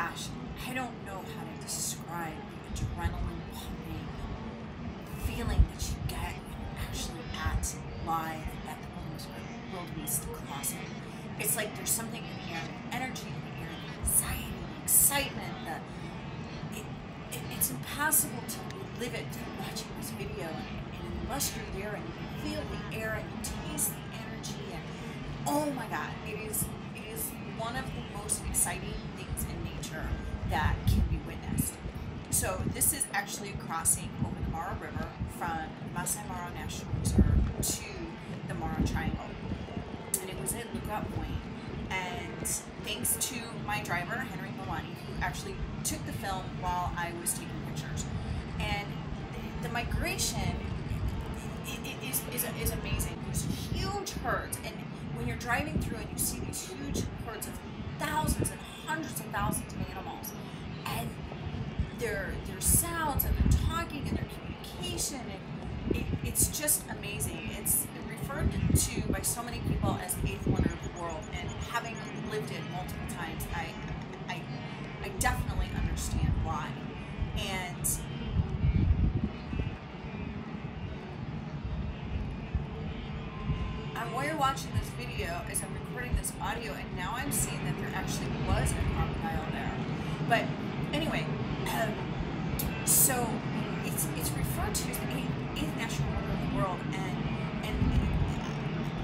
gosh, I don't know how to describe the adrenaline pumping feeling that you get when you're actually at live at the Wildebeest, Crossing. It's like there's something in the air, the energy in the air, the anxiety, the excitement, the it, it, it's impossible to live it through watching this video and, and unless you're there and you feel the air and you taste the energy and oh my god, it is it is one of the most exciting things in nature that can be witnessed. So this is actually crossing over the Mara River from Masai Mara National Reserve to the Mara Triangle. And it was at Lookout Point. And thanks to my driver, Henry Milani, who actually took the film while I was taking pictures. And the migration is, is, is amazing. There's huge herds. And when you're driving through and you see these huge herds of thousands and hundreds of thousands of animals, and their their sounds and their talking and their communication, and it, it's just amazing. It's referred to by so many people as the eighth wonder of the world, and having lived it multiple times, I I, I definitely understand why. And I'm while you're watching this video, as I'm recording this audio, and now I'm seeing that there actually was a crocodile there. But anyway, um, so it's it's referred to as the eighth, eighth national wonder of the world, and and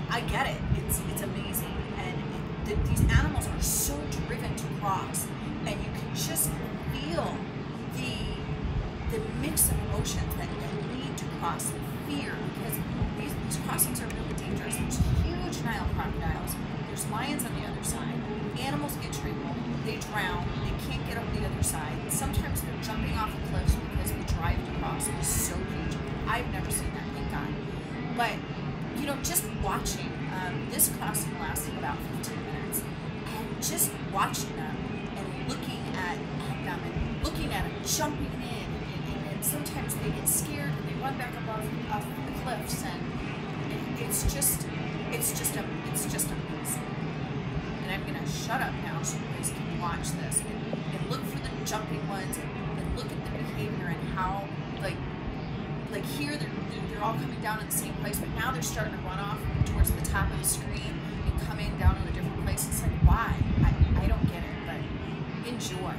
I get it. It's it's amazing, and the, these animals are so driven to cross, and you can just feel the the mix of emotions that, that lead to cross fear because these, these crossings are really dangerous. There's huge Nile crocodiles. There's lions on the other side. Animals get trampled. They drown. They can't get up the other side. Sometimes they're jumping off of cliffs because the drive to cross is so huge. I've never seen that, thank God. But, you know, just watching, um, this crossing lasted about 15 minutes. And just watching them and looking at, them and looking at them jumping in. And, and, and sometimes they get scared and they run back above off the cliffs and it's just it's just a it's just amazing. And I'm gonna shut up now so you guys can watch this and, and look for the jumping ones and, and, look at the behavior and how like like here they're, they're all coming down in the same place but now they're starting to run off towards the top of the screen and coming down in a different place. It's like why? I, I don't get it, but enjoy.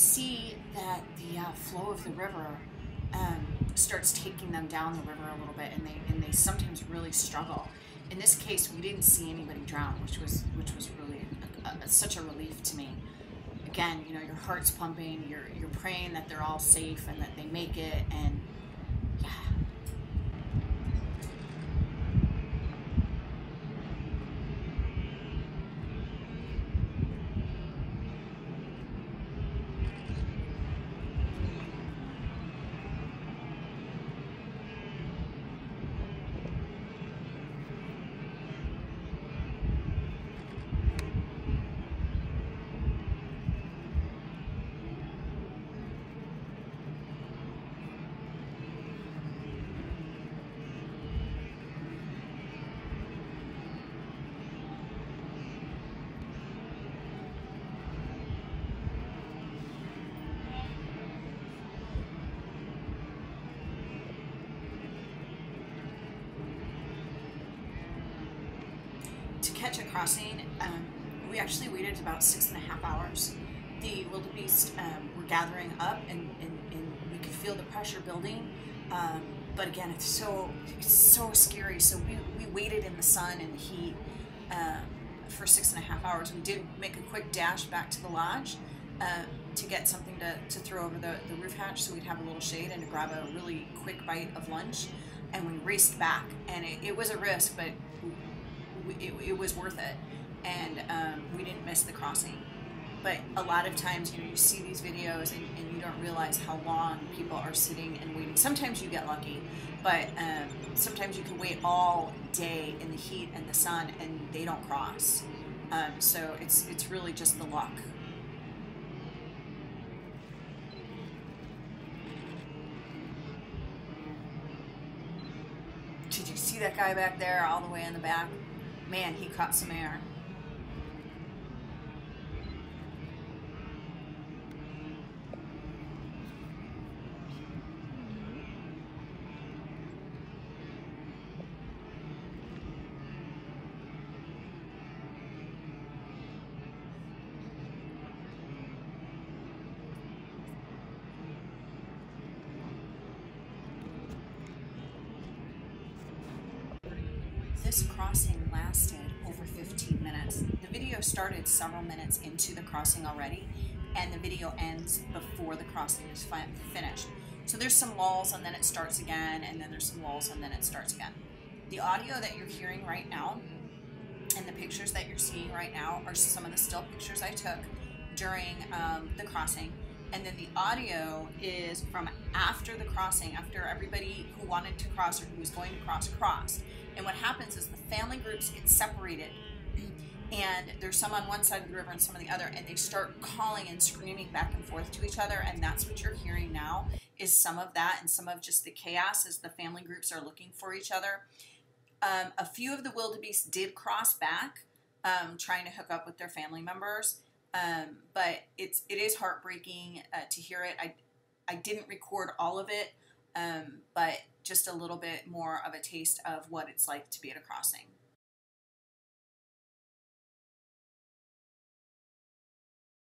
See that the uh, flow of the river um, starts taking them down the river a little bit, and they and they sometimes really struggle. In this case, we didn't see anybody drown, which was which was really a, a, such a relief to me. Again, you know, your heart's pumping, you're you're praying that they're all safe and that they make it, and to catch a crossing, um, we actually waited about six and a half hours. The wildebeest um, were gathering up, and, and, and, we could feel the pressure building. Um, but again, it's so it's so scary. So we, we waited in the sun and the heat um, for six and a half hours. We did make a quick dash back to the lodge uh, to get something to, to throw over the, the roof hatch so we'd have a little shade and to grab a really quick bite of lunch. And we raced back, and it, it was a risk, but it, it was worth it. And um, we didn't miss the crossing. But a lot of times you know you see these videos and, and, you don't realize how long people are sitting and waiting. Sometimes you get lucky but um, sometimes you can wait all day in the heat and the sun and they don't cross. Um, so it's it's really just the luck. Did you see that guy back there all the way in the back man he caught some air This crossing lasted over 15 minutes. The video started several minutes into the crossing already, and the video ends before the crossing is finished. So there's some lulls, and then it starts again, and then there's some lulls, and then it starts again. The audio that you're hearing right now and the pictures that you're seeing right now are some of the still pictures I took during um, the crossing and then the audio is from after the crossing, after everybody who wanted to cross or who was going to cross crossed. And what happens is the family groups get separated. And there's some on one side of the river and some on the other and they start calling and screaming back and forth to each other. And that's what you're hearing now is some of that and some of just the chaos as the family groups are looking for each other. Um, a few of the wildebeest did cross back um, trying to hook up with their family members um, but it's it is heartbreaking uh, to hear it. I I didn't record all of it, um, but just a little bit more of a taste of what it's like to be at a crossing.